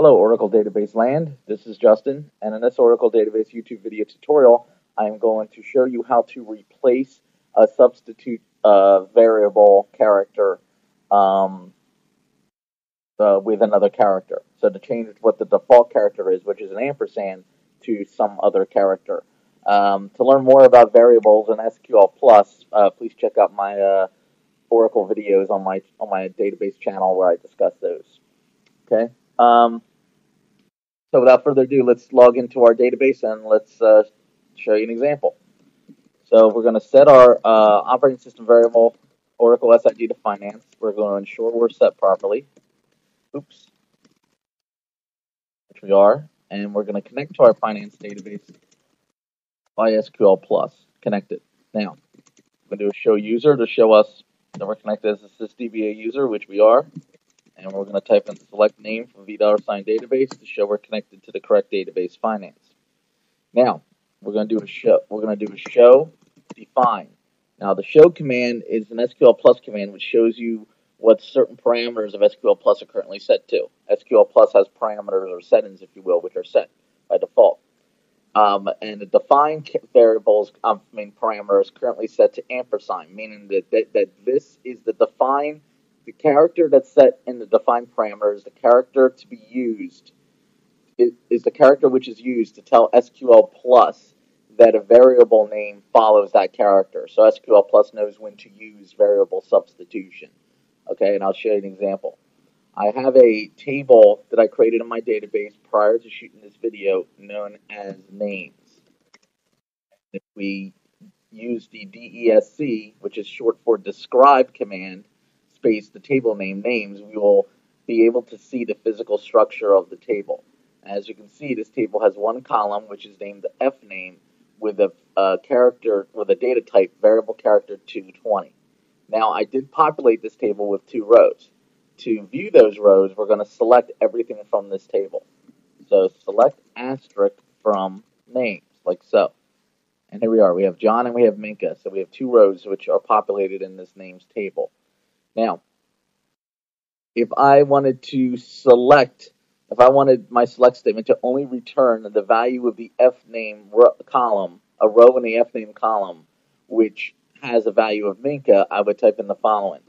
Hello, Oracle Database Land. This is Justin, and in this Oracle Database YouTube video tutorial, I am going to show you how to replace a substitute uh, variable character um, uh, with another character. So to change what the default character is, which is an ampersand, to some other character. Um, to learn more about variables in SQL Plus, uh, please check out my uh, Oracle videos on my on my database channel where I discuss those. Okay. Um, so without further ado, let's log into our database and let's uh, show you an example. So we're going to set our uh, operating system variable Oracle SID to finance. We're going to ensure we're set properly. Oops. Which we are. And we're going to connect to our finance database by SQL Plus. Connected. Now, we're going to do a show user to show us that we're connected as a sysdba user, which we are and we're going to type in select name from $V sign database to show we're connected to the correct database finance. Now, we're going to do a show. We're going to do a show define. Now, the show command is an SQL Plus command which shows you what certain parameters of SQL Plus are currently set to. SQL Plus has parameters or settings, if you will, which are set by default. Um, and the define variables, um, I mean parameter, is currently set to ampersand, meaning that, that, that this is the define the character that's set in the defined parameters, the character to be used is, is the character which is used to tell SQL Plus that a variable name follows that character. So SQL Plus knows when to use variable substitution. Okay, and I'll show you an example. I have a table that I created in my database prior to shooting this video known as names. If we use the DESC, which is short for describe command, space the table name names, we will be able to see the physical structure of the table. As you can see, this table has one column, which is named the F name, with a uh, character, with a data type variable character 220. Now, I did populate this table with two rows. To view those rows, we're going to select everything from this table. So select asterisk from names, like so. And here we are. We have John and we have Minka. So we have two rows which are populated in this names table. Now, if I wanted to select, if I wanted my select statement to only return the value of the F name column, a row in the F name column, which has a value of Minka, I would type in the following.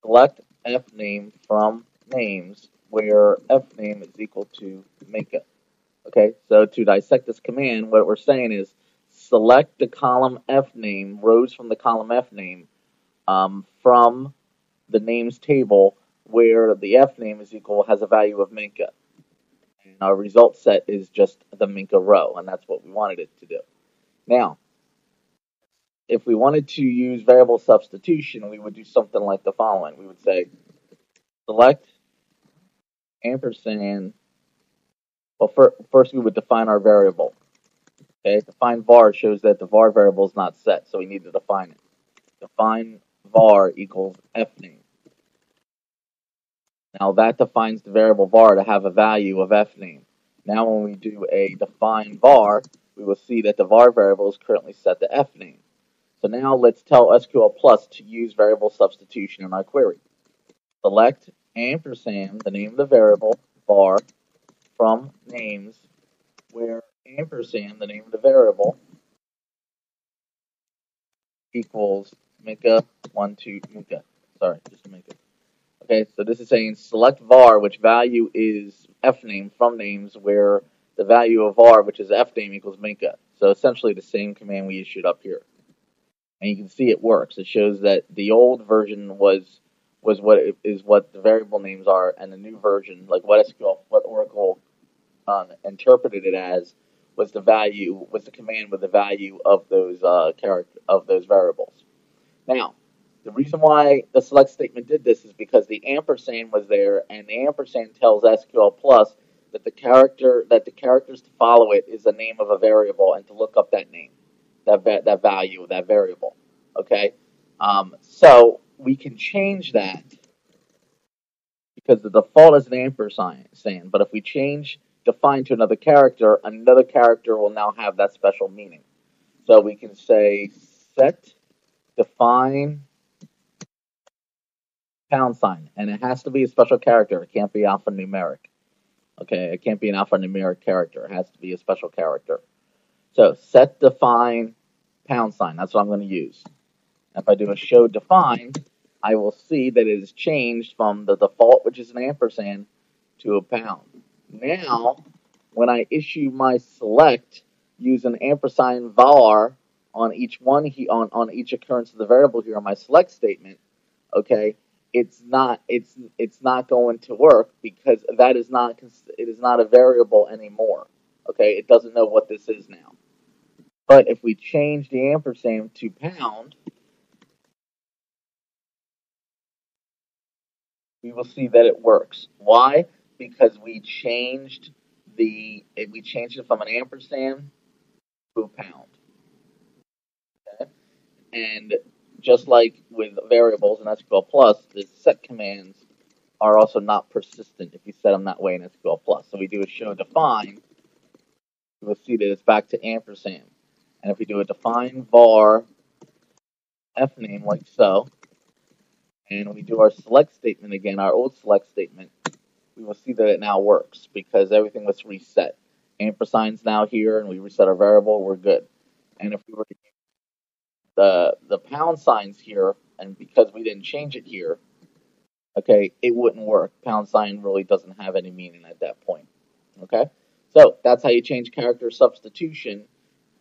Select F name from names where F name is equal to Minka. Okay, so to dissect this command, what we're saying is select the column F name, rows from the column F name, um, from the names table where the F name is equal has a value of Minka. And our result set is just the Minka row, and that's what we wanted it to do. Now, if we wanted to use variable substitution, we would do something like the following. We would say select ampersand. Well, first we would define our variable. Okay, define var shows that the var variable is not set, so we need to define it. Define var equals f name. Now that defines the variable var to have a value of f name. Now when we do a define var, we will see that the var variable is currently set to f name. So now let's tell SQL Plus to use variable substitution in our query. Select ampersand, the name of the variable, var, from names, where ampersand, the name of the variable, equals Minka, one, two, Minka. Sorry, just it. Okay, so this is saying select var, which value is f name from names, where the value of var, which is f name, equals Minka. So essentially the same command we issued up here. And you can see it works. It shows that the old version was was what is what the variable names are, and the new version, like what SQL, what Oracle um, interpreted it as, was the value was the command with the value of those uh, character of those variables. Now, the reason why the select statement did this is because the ampersand was there, and the ampersand tells SQL Plus that the character that the characters to follow it is the name of a variable, and to look up that name, that that value that variable. Okay, um, so we can change that because the default is an ampersand. But if we change define to another character, another character will now have that special meaning. So we can say set define pound sign, and it has to be a special character. It can't be alphanumeric. Okay, it can't be an alphanumeric character. It has to be a special character. So set define pound sign. That's what I'm going to use. If I do a show define, I will see that it has changed from the default, which is an ampersand, to a pound. Now, when I issue my select, use an ampersand var on each one he, on, on each occurrence of the variable here on my select statement, okay, it's not it's it's not going to work because that is not it is not a variable anymore. Okay, it doesn't know what this is now. But if we change the ampersand to pound, we will see that it works. Why? Because we changed the we changed it from an ampersand to a pound. Okay? And just like with variables in SQL Plus, the set commands are also not persistent if you set them that way in SQL Plus. So we do a show define, we'll see that it's back to ampersand. And if we do a define var fname like so, and we do our select statement again, our old select statement, we will see that it now works because everything was reset. Ampersand's now here, and we reset our variable, we're good. And if we were to the the pound signs here, and because we didn't change it here, okay, it wouldn't work. Pound sign really doesn't have any meaning at that point. Okay, so that's how you change character substitution.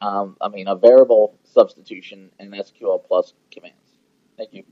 Um, I mean, a variable substitution in SQL Plus commands. Thank you.